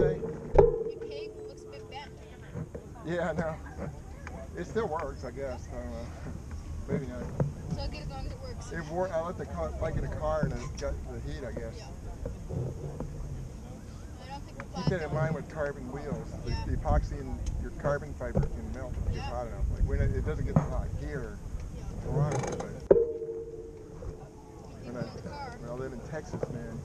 say? Yeah, I know. It still works, I guess. I don't know. Maybe not. So good as long as it works. It wore, I let the car, like in the car and it got the heat, I guess. Yeah. I don't think we're Keep that in mind with carbon wheels. The, the epoxy in your carbon fiber can melt if it gets hot enough. Like when it, it doesn't get hot here, Yeah. Toronto, but when I, when I live in Texas, man,